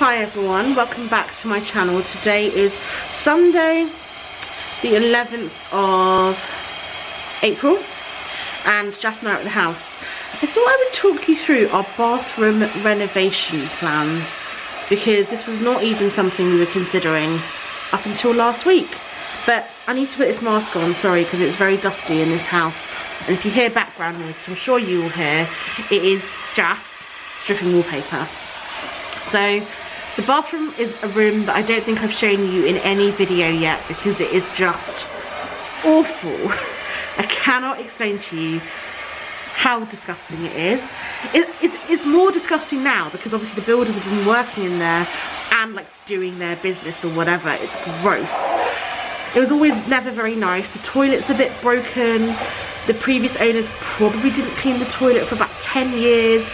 Hi everyone, welcome back to my channel. Today is Sunday, the 11th of April, and and I are at the house. I thought I would talk you through our bathroom renovation plans because this was not even something we were considering up until last week. But I need to put this mask on, sorry, because it's very dusty in this house. And if you hear background noise, I'm sure you will hear, it is Jess stripping wallpaper. So the bathroom is a room that I don't think I've shown you in any video yet because it is just awful. I cannot explain to you how disgusting it is. It, it's, it's more disgusting now because obviously the builders have been working in there and like doing their business or whatever. It's gross. It was always never very nice. The toilet's a bit broken. The previous owners probably didn't clean the toilet for about 10 years.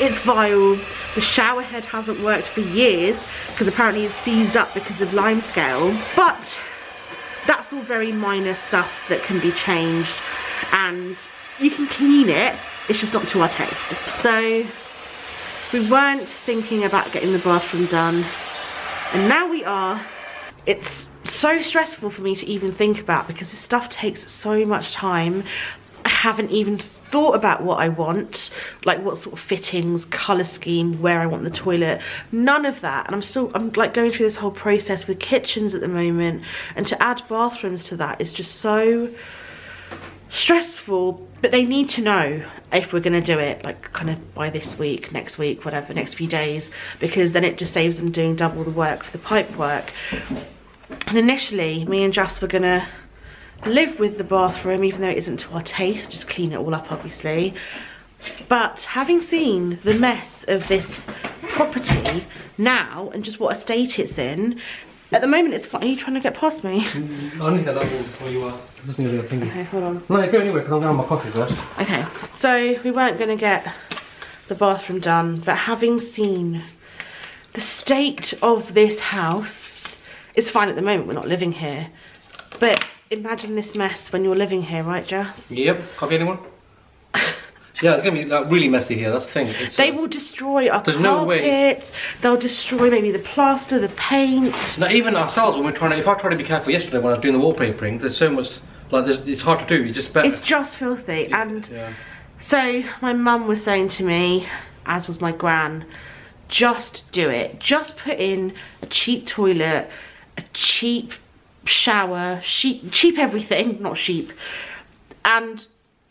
It's vile. The shower head hasn't worked for years because apparently it's seized up because of limescale. But that's all very minor stuff that can be changed and you can clean it, it's just not to our taste. So we weren't thinking about getting the bathroom done and now we are. It's so stressful for me to even think about because this stuff takes so much time. I haven't even thought about what I want, like what sort of fittings, colour scheme, where I want the toilet, none of that. And I'm still, I'm like going through this whole process with kitchens at the moment and to add bathrooms to that is just so stressful, but they need to know if we're gonna do it, like kind of by this week, next week, whatever, next few days, because then it just saves them doing double the work for the pipe work. And initially, me and Jess were gonna live with the bathroom, even though it isn't to our taste, just clean it all up, obviously. But having seen the mess of this property now, and just what a state it's in, at the moment it's fine. Are you trying to get past me? Mm, I need to get that one where you are. Just need to get thingy. Okay, hold on. No, go anywhere because I'm going to have my coffee first. Okay, so we weren't gonna get the bathroom done, but having seen the state of this house, it's fine at the moment, we're not living here. But imagine this mess when you're living here, right, Jess? Yep. Coffee, anyone? yeah, it's going to be like, really messy here. That's the thing. It's, They uh, will destroy our There's no way. they'll destroy maybe the plaster, the paint. Now, even ourselves, when we're trying to, if I try to be careful yesterday when I was doing the wallpapering, there's so much, like, there's, it's hard to do. You just better. It's just filthy. And yeah. so my mum was saying to me, as was my gran, just do it. Just put in a cheap toilet, a cheap shower, cheap, cheap everything, not sheep. And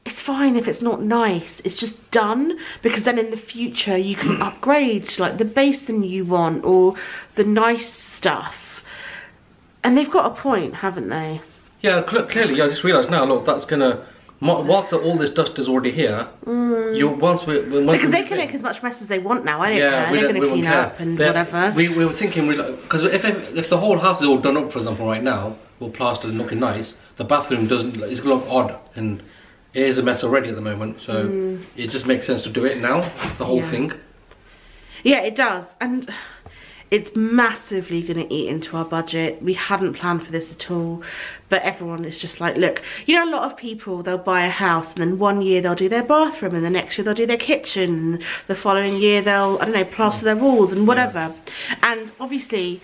it's fine if it's not nice. It's just done because then in the future you can upgrade to like the basin you want or the nice stuff. And they've got a point, haven't they? Yeah, cl- clearly, yeah, I just realised now, look, that's going to, whilst all this dust is already here, you once we once Mm. Because we they can make as much mess as they want now. I don't Yeah, care. we They're going to clean up and whatever. We, we were thinking, because if, if if the whole house is all done up, for example, right now, all plastered and looking nice, the bathroom doesn't, it's going to look odd and it is a mess already at the moment. So it just makes sense to do it now, the whole Mm. Yeah. thing. Yeah, it does. And it's massively going to eat into our budget. We hadn't planned for this at all. But everyone is just like, look, you know, a lot of people, they'll buy a house and then one year they'll do their bathroom and the next year they'll do their kitchen. And the following year they'll, I don't know, plaster their walls and whatever. And obviously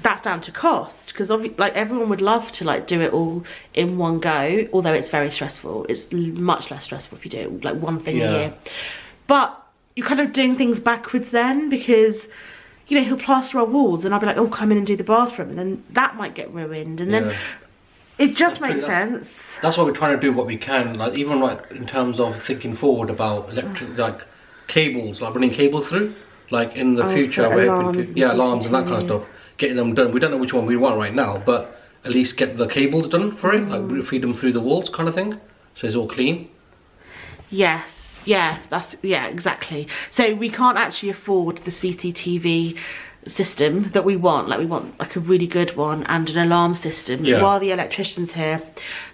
that's down to cost because like everyone would love to like do it all in one go although it's very stressful it's much less stressful if you do it like one thing Yeah. a year but you're kind of doing things backwards then because you know he'll plaster our walls and I'll be like oh come in and do the bathroom and then that might get ruined and then Yeah. it just That's makes true, that's- sense That's why we're trying to do what we can, like even like in terms of thinking forward about electric, like cables, like running cables through, like in the Oh, future, we're hoping alarms to, yeah, alarms and that kind of stuff, getting them done. We don't know which one we want right now, but at least get the cables done for it, Mm. like feed them through the walls, kind of thing, so it's all clean. Yes, yeah, that's yeah, exactly. So we can't actually afford the CCTV system that we want. Like we want like a really good one and an alarm system. Yeah. While the electrician's here,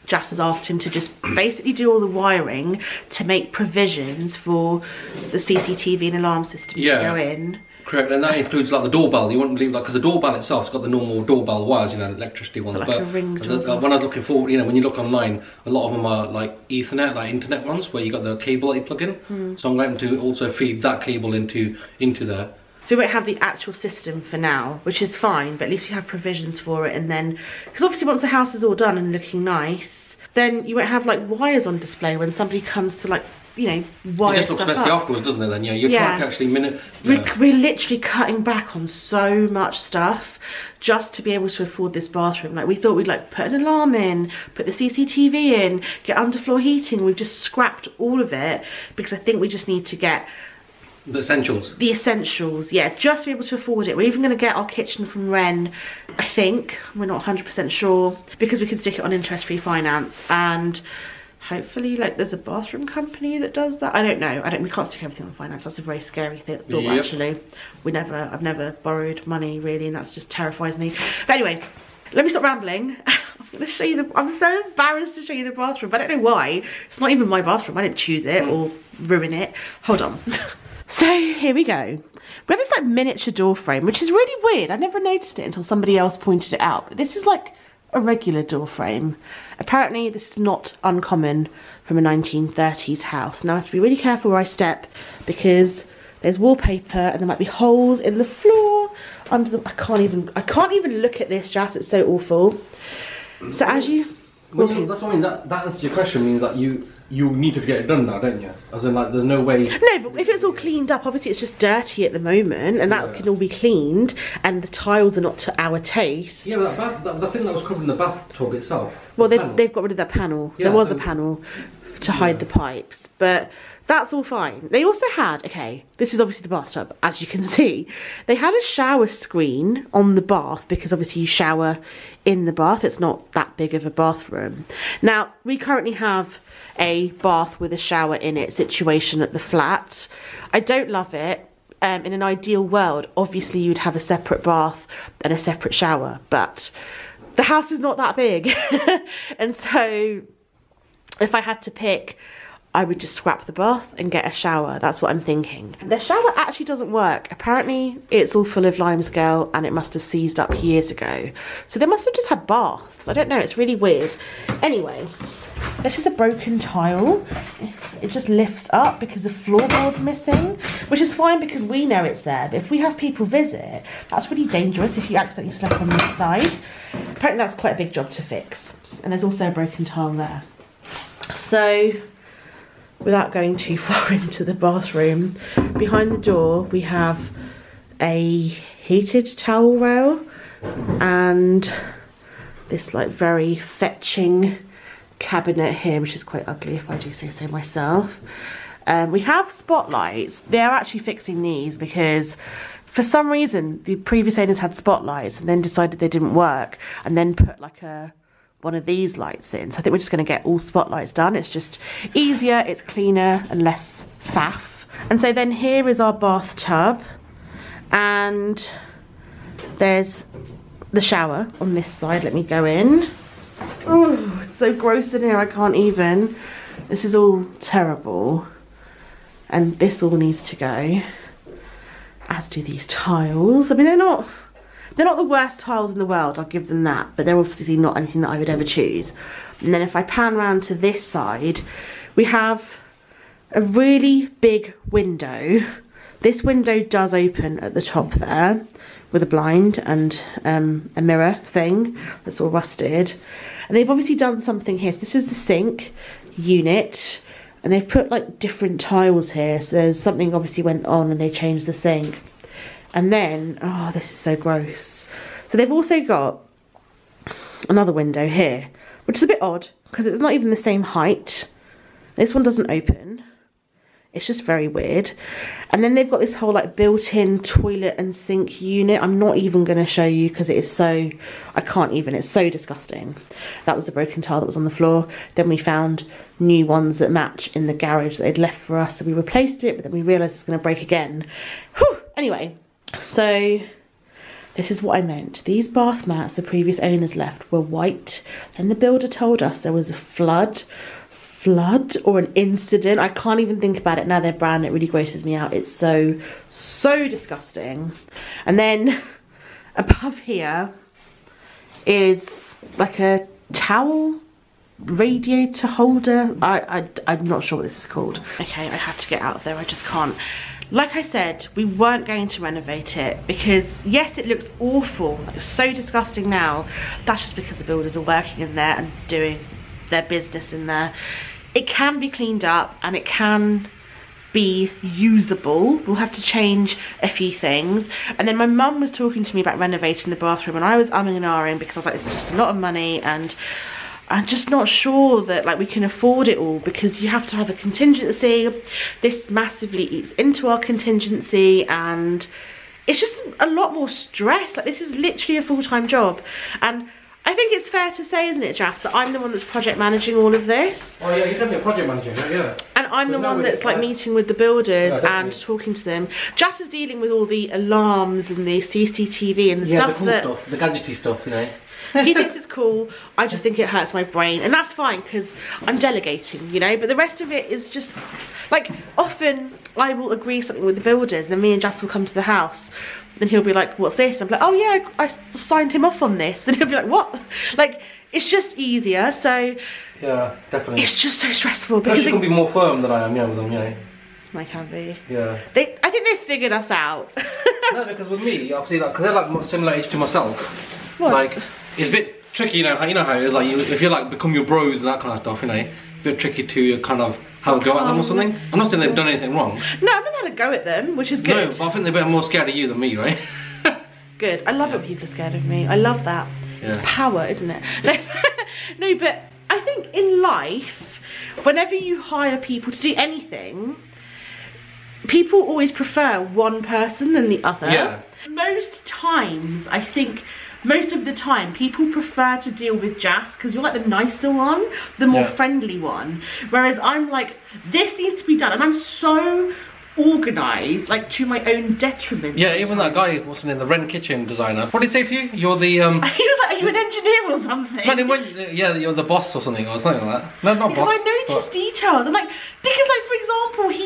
Jas has asked him to just basically do all the wiring to make provisions for the CCTV and alarm system Yeah. to go in. Correct, and that includes like the doorbell. You wouldn't believe like because the doorbell itself's got the normal doorbell wires, you know, electricity ones. Like but the- uh, when I was looking forward, you know, when you look online, a lot of them are like Ethernet, like internet ones, where you got the cable that you plug in. Hmm. So I'm going to also feed that cable into into there. So we won't have the actual system for now, which is fine, but at least we have provisions for it. And then, because obviously once the house is all done and looking nice, then you won't have like wires on display when somebody comes to like, you know, wire It just looks messy up. afterwards, doesn't it? Then yeah, you Yeah. can't actually minute. We're, we're literally cutting back on so much stuff just to be able to afford this bathroom. Like we thought we'd like put an alarm in, put the CCTV in, get underfloor heating. We've just scrapped all of it because I think we just need to get The essentials. the essentials. Yeah, just to be able to afford it. We're even going to get our kitchen from Wren, I think. We're not 100% sure because we can stick it on interest-free finance and hopefully like there's a bathroom company that does that. I don't know. I don't we can't stick everything on finance. That's a very scary thing thought Yep. actually. We never I've never borrowed money really and that's just terrifies me. But anyway, let me stop rambling. I'm gonna show you the I'm so embarrassed to show you the bathroom, but I don't know why. It's not even my bathroom. I didn't choose it or ruin it. Hold on. so here we go. We have this like miniature door frame, which is really weird. I never noticed it until somebody else pointed it out. But this is like a regular door frame. Apparently this is not uncommon from a 1930s house. Now I have to be really careful where I step because there's wallpaper and there might be holes in the floor under the I can't even I can't even look at this Jas, it's so awful. So as you Well, you- that's what I mean. That that answers your question means that you you need to get it done now, don't you? As in, like, there's no way. No, but if it's all cleaned up, obviously it's just dirty at the moment, and that Yeah. can all be cleaned, and the tiles are not to our taste. Yeah, that bath, that, the thing that was covered in the bathtub itself. Well, the they, panel. they've got rid of that panel. Yeah, there was a panel to hide the pipes, but that's all fine. They also had, okay, this is obviously the bathtub, as you can see. They had a shower screen on the bath because obviously you shower in the bath. It's not that big of a bathroom. Now, we currently have a bath with a shower in it situation at the flat. I don't love it. Um, in an ideal world, obviously you'd have a separate bath and a separate shower, but the house is not that big. and so if I had to pick, I would just scrap the bath and get a shower. That's what I'm thinking. The shower actually doesn't work. Apparently it's all full of limescale and it must have seized up years ago. So they must have just had baths. I don't know, it's really weird. Anyway, this is a broken tile. It just lifts up because the floorboard's missing, which is fine because we know it's there. But if we have people visit, that's really dangerous if you accidentally slip on this side. Apparently that's quite a big job to fix. And there's also a broken tile there. So, without going too far into the bathroom, behind the door we have a heated towel rail and this like very fetching cabinet here, which is quite ugly if I do say so myself. Um, we have spotlights. They're actually fixing these because for some reason the previous owners had spotlights and then decided they didn't work and then put like a one of these lights in. So I think we're just going to get all spotlights done. It's just easier, it's cleaner and less faff. And so then here is our bathtub and there's the shower on this side. Let me go in. Oh, it's so gross in here, I can't even. This is all terrible. And this all needs to go. As do these tiles. I mean, they're not they're not the worst tiles in the world, I'll give them that, but they're obviously not anything that I would ever choose. And then if I pan round to this side, we have a really big window. This window does open at the top there with a blind and um, a mirror thing that's all rusted. And they've obviously done something here. So this is the sink unit and they've put like different tiles here. So there's something obviously went on and they changed the sink. And then, oh, this is so gross. So they've also got another window here, which is a bit odd because it's not even the same height. This one doesn't open. It's just very weird. And then they've got this whole like built-in toilet and sink unit. I'm not even going to show you because it is so, I can't even, it's so disgusting. That was the broken tile that was on the floor. Then we found new ones that match in the garage that they'd left for us. So we replaced it, but then we realised it's going to break again. Whew. Anyway, so this is what I meant. These bath mats the previous owners left were white. And the builder told us there was a flood, flood or an incident. I can't even think about it now. They're. It really grosses me out. It's so, so disgusting. And then above here is like a towel radiator holder. I, I, I'm not sure what this is called. Okay, I had to get out of there. I just can't like I said, we weren't going to renovate it because yes, it looks awful, like, so disgusting now. That's just because the builders are working in there and doing their business in there. It can be cleaned up and it can be usable. We'll have to change a few things. And then my mum was talking to me about renovating the bathroom and I was umming and ahhing because I was like, it's just a lot of money and I'm just not sure that like we can afford it all because you have to have a contingency. This massively eats into our contingency and it's just a lot more stress. Like this is literally a full-time job. And I think it's fair to say, isn't it, Jas, that I'm the one that's project managing all of this. Oh yeah, you're definitely a project manager, yeah. And I'm There's the one that's like meeting with the builders Yeah, and talking to them. Jas is dealing with all the alarms and the CCTV and the Yeah, stuff the cool that stuff, the gadgety stuff, you know. he thinks it's cool. I just think it hurts my brain, and that's fine because I'm delegating, you know. But the rest of it is just like often I will agree something with the builders, and then me and Jas will come to the house. Then he'll be like, "What's this?" I'm like, "Oh yeah, I signed him off on this." And he'll be like, "What?" Like it's just easier. So Yeah, definitely. it's just so stressful Because because you it, can be more firm than I am, you know, with them, you know. I can be. Yeah. They, I think they've figured us out. no, because with me, obviously, like, because they're like similar age to myself. What? Like, it's a bit tricky, you know. How you know how it is. Like, you, if you like become your bros and that kind of stuff, you know, a bit tricky to kind of have a go at them or oh, something. I'm not saying they've done anything wrong. no, I haven't had a go at them, which is No, good. but I think they're more scared of you than me, right? Good. I love it when people are scared of me. I love that. It's power, isn't it? No, no, but I think in life, whenever you hire people to do anything, people always prefer one person than the other. Yeah. Most times, I think. Most of the time, people prefer to deal with Jas because you're like the nicer one, the more Yeah. friendly one. Whereas I'm like, this needs to be done, and I'm so organised, like to my own detriment. yeah, even that guy, what's his name, the Wren Kitchen designer. What did he say to you? You're the um. He was like, "Are you an engineer or something?" Man, went, yeah, you're the boss or something, or something like that. No, not because boss. I noticed details, and like because like for example,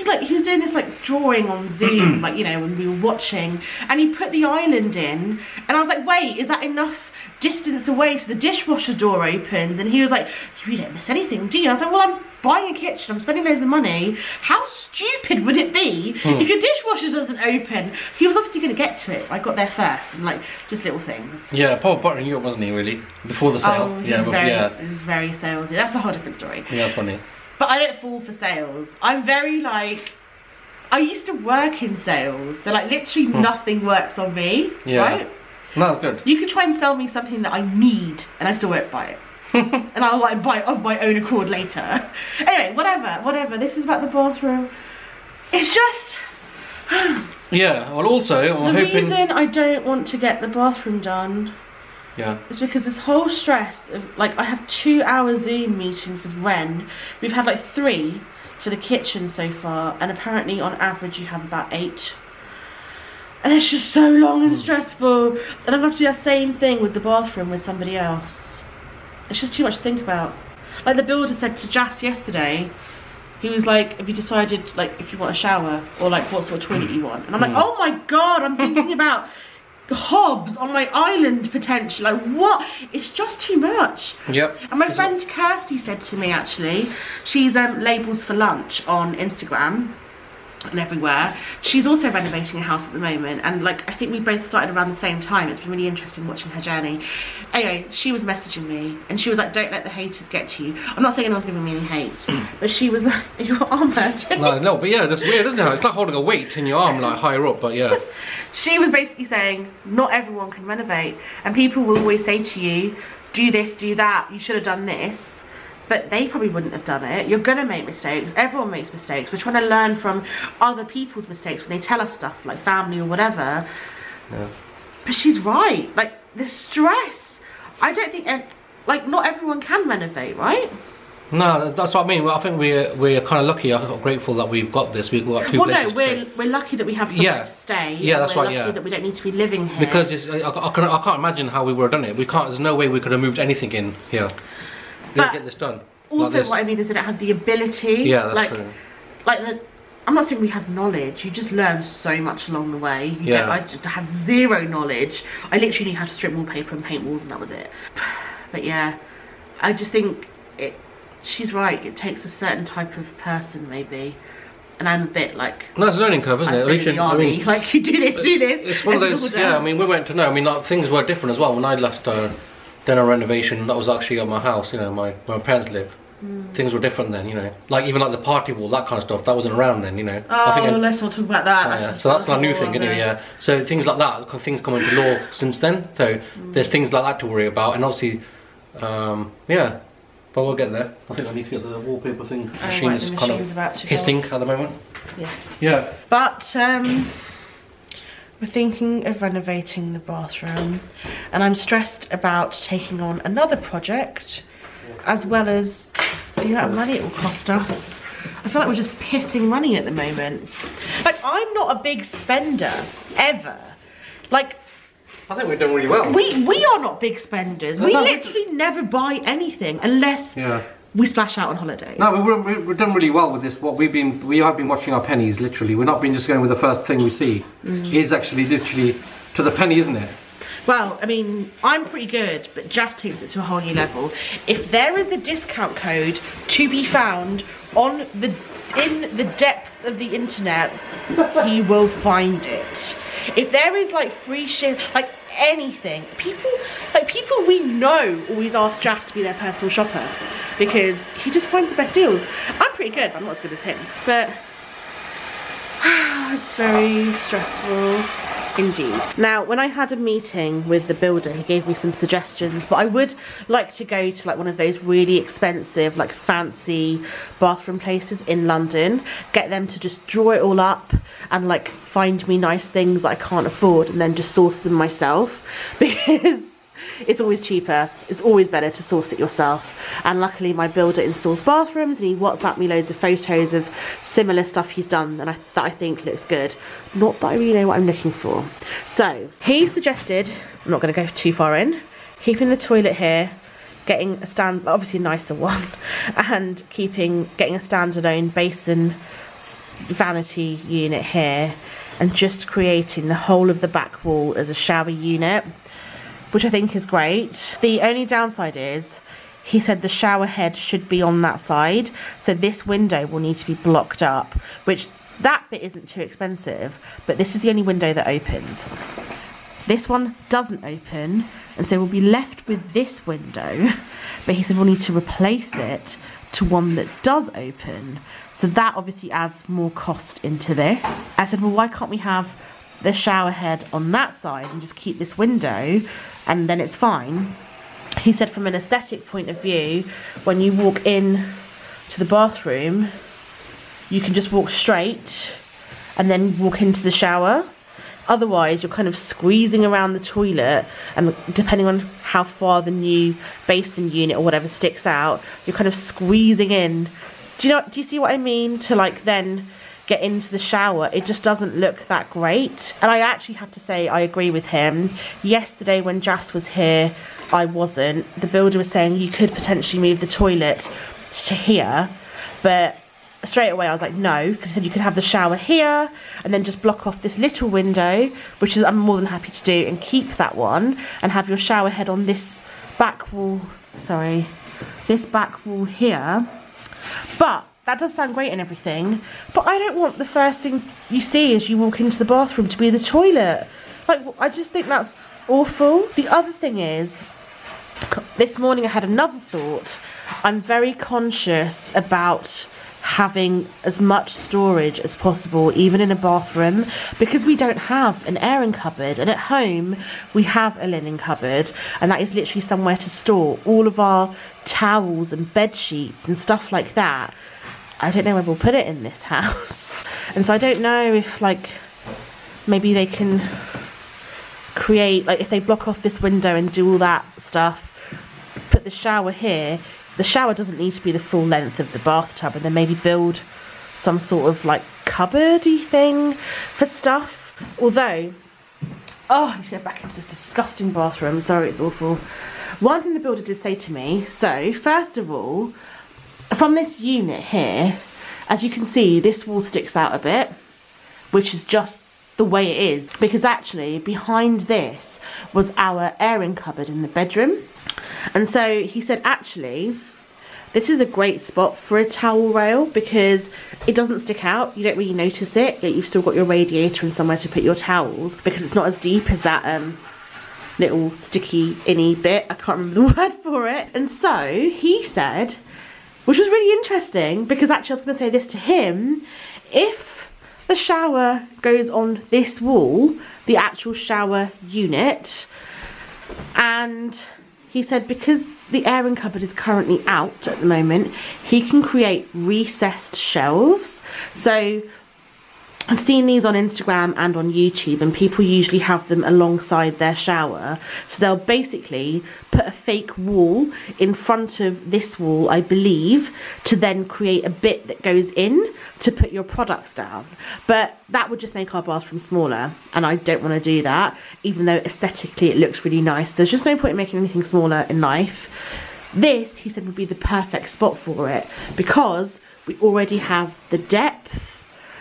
like he was doing this like drawing on Zoom, like you know when we were watching, and he put the island in, and I was like, "Wait, is that enough?" distance away so the dishwasher door opens and he was like you don't miss anything do you I was like well I'm buying a kitchen I'm spending loads of money how stupid would it be Hmm. if your dishwasher doesn't open he was obviously going to get to it I got there first and like just little things Yeah, Paul buttering you up, wasn't he, really? Before the sale. Oh, he's yeah, but- very, yeah. he's very salesy. That's a whole different story. Yeah, that's funny. But I don't fall for sales. I'm very like, I used to work in sales, so like literally nothing works on me, Hmm. Yeah. right? No, that's good. You could try and sell me something that I need, and I still won't buy it. and I'll like buy it of my own accord later. Anyway, whatever, whatever. This is about the bathroom. It's just Yeah, well, also, I'm the hoping. reason I don't want to get the bathroom done Yeah. It's because this whole stress of like I have two hour Zoom meetings with Wren. We've had like three for the kitchen so far, and apparently on average you have about eight. And it's just so long and hmm. stressful. And I'm gonna have to do that same thing with the bathroom with somebody else. It's just too much to think about. Like the builder said to Jas yesterday, he was like, "Have you decided like if you want a shower or like what sort of toilet hmm. you want?" And I'm like, hmm. "Oh my god, I'm thinking about." Hobs on my island potential. Like what? It's just too much. Yep. and my Is it- friend Kirsty said to me actually she's um labels for lunch on instagram and everywhere. She's also renovating a house at the moment and like i think we both started around the same time. It's been really interesting watching her journey. Anyway she was messaging me and she was like don't let the haters get to you. I'm not saying anyone's giving me any hate but she was like your arm hurting No, no, but yeah, that's weird, isn't it? It's like holding a weight in your arm, like higher up, but yeah. she was basically saying not everyone can renovate and people will always say to you do this do that you should have done this but they probably wouldn't have done it you're gonna make mistakes everyone makes mistakes we're trying to learn from other people's mistakes when they tell us stuff like family or whatever yeah. but she's right like the stress i don't think like not everyone can renovate right No, that's what I mean. Well, I think we're we're kind of lucky. I'm grateful that we've got this. We've got two well no places to we're we're lucky that we have somewhere Yeah. to stay Yeah, that's we're right, lucky yeah. that we don't need to be living here Because it's, I, I, I can't imagine how we would have done it. We can't. There's no way we could have moved anything in here. But get this done. also like what i mean is they don't have the ability Yeah, that's like true. like the I'm not saying we have knowledge. You just learn so much along the way. You Yeah. don't, I just had zero knowledge. I literally knew how to strip wallpaper and paint walls, and that was it. But yeah, I just think it. She's right. It takes a certain type of person, maybe. and I'm a bit like No, it's a learning curve, isn't I'm it? At least in you- the I mean, like you do this, do this. it's one of those. Yeah, I mean, we went to know. I mean, like, things were different as well. When I last uh, done a renovation, that was actually at my house. You know, my where my parents live. Hmm. Things were different then. You know, like even like the party wall, that kind of stuff. That wasn't around then. You know. Oh, I think it- let's not talk about that. Yeah, so that's a new thing, isn't it? Yeah. So things like that, things come into law since then. So there's things like that to worry about, and obviously, um, yeah. But we'll get there. I think I need to get the wallpaper thing. Oh, machine right, is kind of to go hissing at the moment. Yes. Yeah. But um, we're thinking of renovating the bathroom, and I'm stressed about taking on another project, as well as the amount of money it will cost us. I feel like we're just pissing money at the moment. Like I'm not a big spender ever. Like I think we've done really well. we we are not big spenders. We literally never buy anything unless yeah. We splash out on holidays. No, we're, we're, we've done really well with this. What we've been, we have been watching our pennies. Literally, we're not been just going with the first thing we see. Mm. It's actually literally to the penny, isn't it? Well, I mean, I'm pretty good, but Jas takes it to a whole new level. If there is a discount code to be found on the in the depths of the internet, he will find it. If there is like free ship, like anything, people like people we know always ask Jas to be their personal shopper because he just finds the best deals. I'm pretty good, I'm not as good as him. But it's very stressful indeed. Now, when I had a meeting with the builder, he gave me some suggestions, but I would like to go to like one of those really expensive, like fancy bathroom places in London, get them to just draw it all up and like find me nice things that I can't afford and then just source them myself because it's always cheaper. It's always better to source it yourself. And luckily my builder installs bathrooms and he WhatsApp me loads of photos of similar stuff he's done and I, that I think looks good. Not that I really know what I'm looking for. So he suggested, I'm not going to go too far in, keeping the toilet here, getting a stand, obviously a nicer one, and keeping, getting a standalone basin vanity unit here and just creating the whole of the back wall as a shower unit which I think is great. The only downside is he said the shower head should be on that side, so this window will need to be blocked up, which that bit isn't too expensive, but this is the only window that opens. This one doesn't open, and so we'll be left with this window, but he said we'll need to replace it to one that does open. So that obviously adds more cost into this. I said, well, why can't we have the shower head on that side and just keep this window and then it's fine. He said from an aesthetic point of view, when you walk in to the bathroom, you can just walk straight and then walk into the shower. Otherwise, you're kind of squeezing around the toilet, and depending on how far the new basin unit or whatever sticks out, you're kind of squeezing in. Do you know? Do you see what I mean? To like then get into the shower, it just doesn't look that great. And I actually have to say, I agree with him. Yesterday, when Jas was here, I wasn't. The builder was saying you could potentially move the toilet to here, but straight away I was like no because he said you could have the shower here and then just block off this little window which is I'm more than happy to do and keep that one and have your shower head on this back wall sorry this back wall here but that does sound great and everything but I don't want the first thing you see as you walk into the bathroom to be the toilet. Like I just think that's awful. The other thing is this morning I had another thought. I'm very conscious about having as much storage as possible even in a bathroom because we don't have an airing cupboard and at home we have a linen cupboard and that is literally somewhere to store all of our towels and bed sheets and stuff like that I don't know where we'll put it in this house. And so I don't know if like maybe they can create like if they block off this window and do all that stuff put the shower here. The shower doesn't need to be the full length of the bathtub and then maybe build some sort of like cupboardy thing for stuff. Although oh I need to get back into this disgusting bathroom. Sorry it's awful. One thing the builder did say to me so first of all from this unit here as you can see this wall sticks out a bit which is just the way it is because actually behind this was our airing cupboard in the bedroom and so he said actually this is a great spot for a towel rail because it doesn't stick out. You don't really notice it, yet you've still got your radiator and somewhere to put your towels because it's not as deep as that um, little sticky inny bit. I can't remember the word for it. And so he said, which was really interesting because actually I was going to say this to him, if the shower goes on this wall, the actual shower unit, and he said because the airing cupboard is currently out at the moment, he can create recessed shelves. So I've seen these on Instagram and on YouTube and people usually have them alongside their shower. So they'll basically put a fake wall in front of this wall, I believe, to then create a bit that goes in to put your products down. But that would just make our bathroom smaller and I don't want to do that, even though aesthetically it looks really nice. There's just no point in making anything smaller in life. This, he said, would be the perfect spot for it because we already have the depth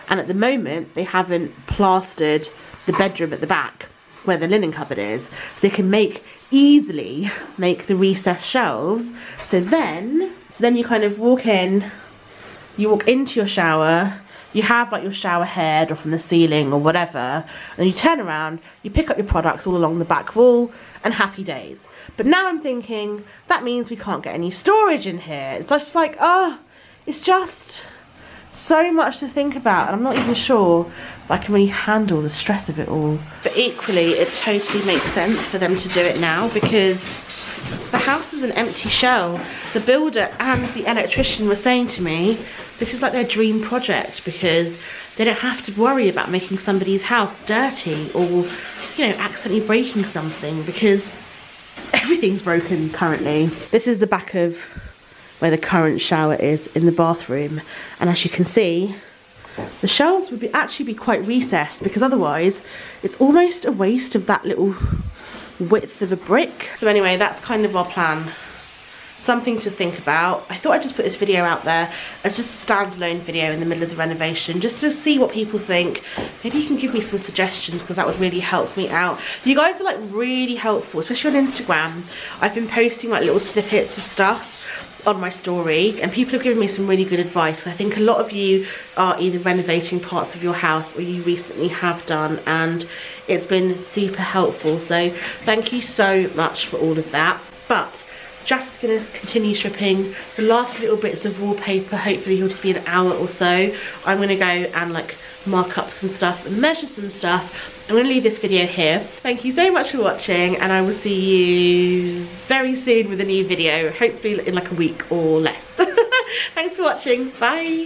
and at the moment they haven't plastered the bedroom at the back where the linen cupboard is. So they can make easily make the recessed shelves. So then so then you kind of walk in you walk into your shower you have like your shower head or from the ceiling or whatever and you turn around you pick up your products all along the back wall and happy days. But now I'm thinking that means we can't get any storage in here. It's just like oh it's just so much to think about and I'm not even sure if I can really handle the stress of it all. But equally, it totally makes sense for them to do it now because the house is an empty shell. The builder and the electrician were saying to me, this is like their dream project because they don't have to worry about making somebody's house dirty or, you know, accidentally breaking something because everything's broken currently. This is the back of where the current shower is in the bathroom. And as you can see, the shelves would be actually be quite recessed because otherwise it's almost a waste of that little width of a brick. So anyway, that's kind of our plan. Something to think about. I thought I'd just put this video out there as just a standalone video in the middle of the renovation, just to see what people think. Maybe you can give me some suggestions because that would really help me out. You guys are like really helpful, especially on Instagram. I've been posting like little snippets of stuff on my story and people have given me some really good advice. I think a lot of you are either renovating parts of your house or you recently have done and it's been super helpful. So thank you so much for all of that. But just gonna continue stripping the last little bits of wallpaper. Hopefully he'll just be an hour or so. I'm gonna go and like mark up some stuff and measure some stuff I'm going to leave this video here. Thank you so much for watching and I will see you very soon with a new video, hopefully in like a week or less. Thanks for watching. Bye.